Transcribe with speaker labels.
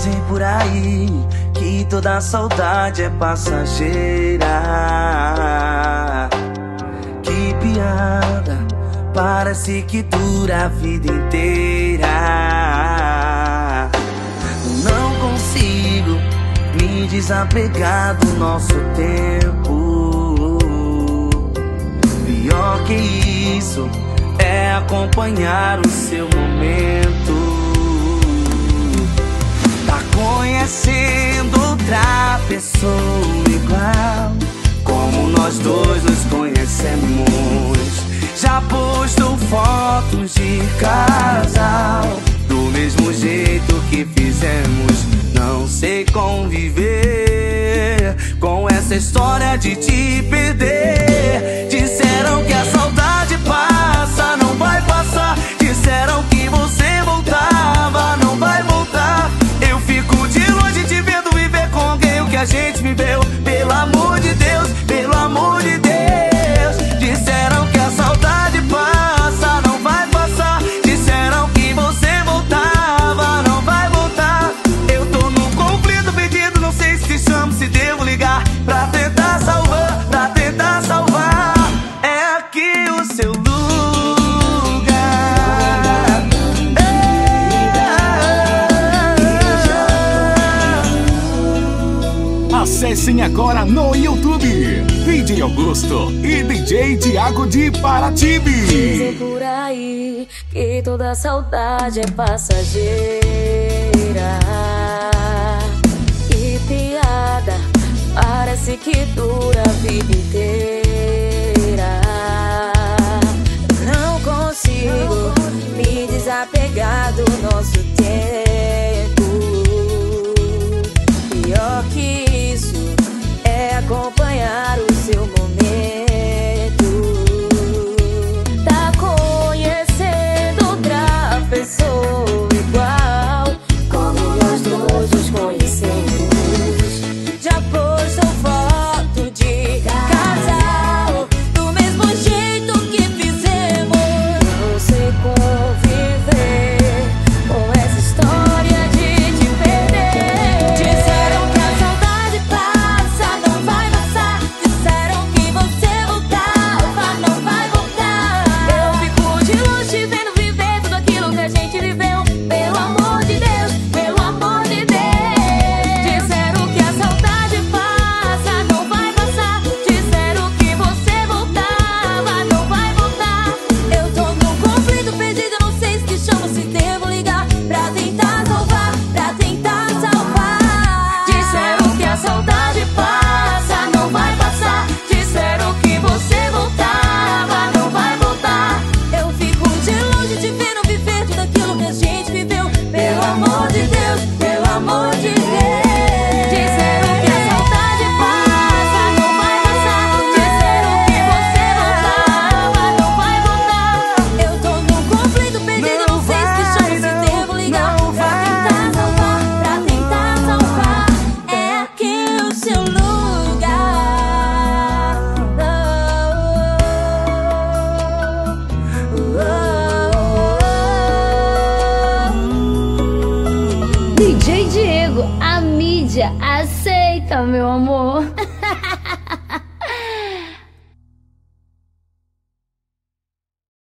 Speaker 1: dizem por aí que toda saudade é passageira. Que piada, parece que dura a vida inteira. Não consigo me desapegar do nosso tempo. Pior que isso é acompanhar o seu momento. Sendo outra pessoa igual. Como nós dois nos conhecemos. Já postou fotos de casal. Do mesmo jeito que fizemos. Não sei conviver Com essa história de te perder. De
Speaker 2: Comecem agora no YouTube. DJ Augusto e DJ Diago de Paratibe.
Speaker 3: por aí que toda saudade é passageira. E piada parece que dura a vida inteira. Não consigo me desapegar do nosso tempo. Pior que
Speaker 4: go aceita, meu amor.